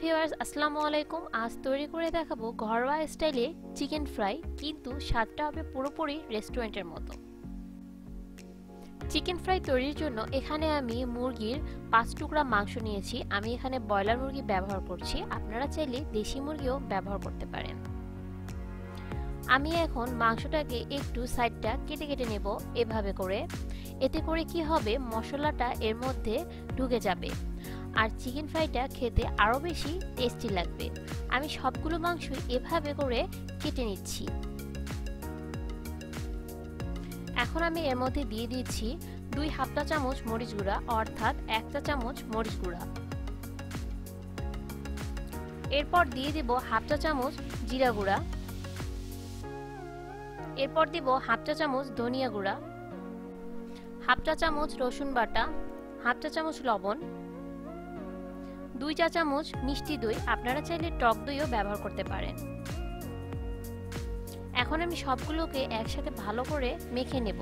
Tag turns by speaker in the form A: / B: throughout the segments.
A: Viewers আসসালামু আলাইকুম। আজ তৈরি করে দেখাবো ঘরোয়া স্টাইলে চিকেন ফ্রাই, কিন্তু স্বাদটা হবে পুরোপুরি রেস্টুরেন্টের মতো। চিকেন ফ্রাই তৈরির জন্য এখানে আমি মুরগির পাঁচ টুকরা মাংস নিয়েছি। আমি এখানে ব্রয়লার মুরগি ব্যবহার করছি। আপনারা চাইলে দেশি মুরগিও ব্যবহার করতে পারেন। আমি এখন মাংসটাকে একটু সাইডটা কেটে কেটে নেব এভাবে করে। এতে করে কি হবে? মশলাটা এর মধ্যে ঢুকে যাবে। আর চিকেন ফ্রাইটা খেতে আরও বেশি টেস্টি লাগবে। আমি সবগুলো মাংস এভাবে করে কেটে নিচ্ছি। এখন আমি এর মধ্যে দিয়ে দিচ্ছি দুই হাফটা চামচ মরিচ গুঁড়া, অর্থাৎ একটা চামচ মরিচ গুঁড়া। এরপর দিয়ে দেব হাফটা চামচ জিরা গুঁড়া। এরপর দিব হাফটা চামচ ধনিয়া গুঁড়া। হাফটা চামচ রসুন বাটা। হাফটা চামচ লবণ। দুই চা চামচ মিষ্টি দই, আপনারা চাইলে টক দইও ব্যবহার করতে পারেন। এখন আমি সবগুলোকে একসাথে ভালো করে মেখে নেব।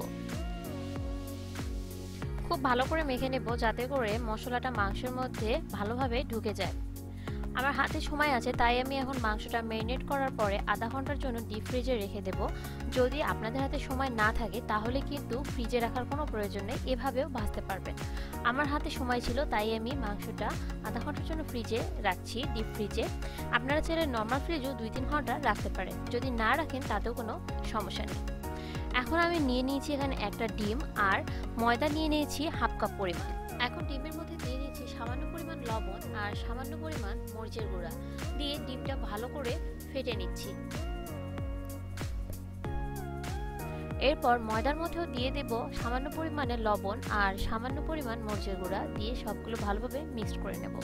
A: খুব ভালো করে মেখে নেব যাতে করে মশলাটা মাংসের মধ্যে ভালোভাবে ঢুকে যায়। আমার হাতে সময় আছে, তাই আমি এখন মাংসটা ম্যারিনেট করার পরে আধা ঘণ্টার জন্য ডিপ ফ্রিজে রেখে দেব। যদি আপনাদের হাতে সময় না থাকে, তাহলে কিন্তু ফ্রিজে রাখার কোনো প্রয়োজন নেই, এভাবেও ভাজতে পারবেন। আমার হাতে সময় ছিল, তাই আমি মাংসটা আধা ঘণ্টার জন্য ফ্রিজে রাখছি ডিপ ফ্রিজে আপনারা চাইলে নর্মাল ফ্রিজেও দুই তিন ঘণ্টা রাখতে পারেন, যদি না রাখেন তাতেও কোনো সমস্যা নেই। এখন আমি নিয়ে নিয়েছি এখানে একটা ডিম, আর ময়দা নিয়ে নিয়েছি হাফ কাপ পরিমাণ। এখন ডিমের মধ্যে সামান্য পরিমাণ লবণ আর সামান্য পরিমাণ মরিচের গুঁড়া দিয়ে ডিমটা ভালো করে ফেটে নিচ্ছি। এরপর ময়দার মধ্যেও দিয়ে দেব সামান্য পরিমাণে লবণ আর সামান্য পরিমাণ মরিচের গুঁড়া দিয়ে সবগুলো ভালোভাবে মিক্সড করে নেব।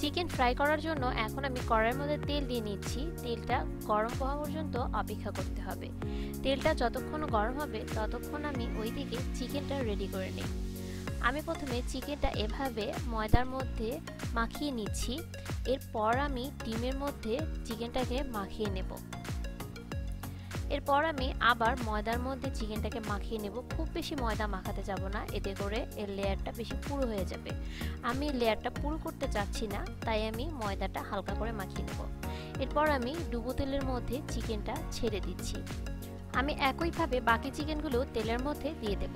A: চিকেন ফ্রাই করার জন্য এখন আমি কড়াইয়ের মধ্যে তেল দিয়ে নিচ্ছি। তেলটা গরম হওয়া পর্যন্ত অপেক্ষা করতে হবে। তেলটা যতক্ষণ গরম হবে ততক্ষণ আমি ওই দিকে চিকেনটা রেডি করে নিই। আমি প্রথমে চিকেনটা এভাবে ময়দার মধ্যে মাখিয়ে নিচ্ছি। এরপর আমি ডিমের মধ্যে চিকেনটাকে মাখিয়ে নেব। এরপর আমি আবার ময়দার মধ্যে চিকেনটাকে মাখিয়ে নেব। খুব বেশি ময়দা মাখাতে যাব না, এতে করে এর লেয়ারটা বেশি পুরো হয়ে যাবে। আমি লেয়ারটা পুরো করতে চাচ্ছি না, তাই আমি ময়দাটা হালকা করে মাখিয়ে নেব। এরপর আমি ডুবো তেলের মধ্যে চিকেনটা ছেড়ে দিচ্ছি। আমি একইভাবে বাকি চিকেনগুলো তেলের মধ্যে দিয়ে দেব।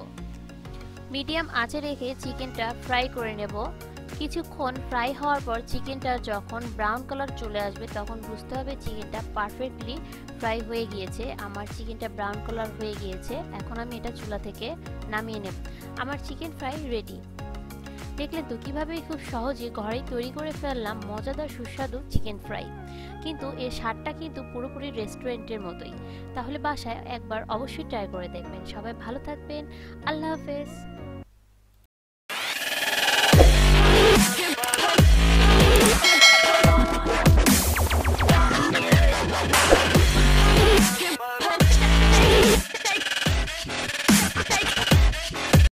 A: মিডিয়াম আঁচে রেখে চিকেনটা ফ্রাই করে নেব। কিছুক্ষণ ফ্রাই হওয়ার পর চিকেনটা যখন ব্রাউন কালার চলে আসবে, তখন বুঝতে হবে চিকেনটা পারফেক্টলি ফ্রাই হয়ে গিয়েছে। আমার চিকেনটা ব্রাউন কালার হয়ে গিয়েছে। এখন আমি এটা চুলা থেকে নামিয়ে নেব। আমার চিকেন ফ্রাই রেডি। দেখলেন তো কীভাবে খুব সহজে ঘরেই তৈরি করে ফেললাম মজাদার সুস্বাদু চিকেন ফ্রাই। কিন্তু এর স্বাদটা কিন্তু পুরোপুরি রেস্টুরেন্টের মতোই। তাহলে বাসায় একবার অবশ্যই ট্রাই করে দেখবেন। সবাই ভালো থাকবেন। আল্লাহ হাফেজ।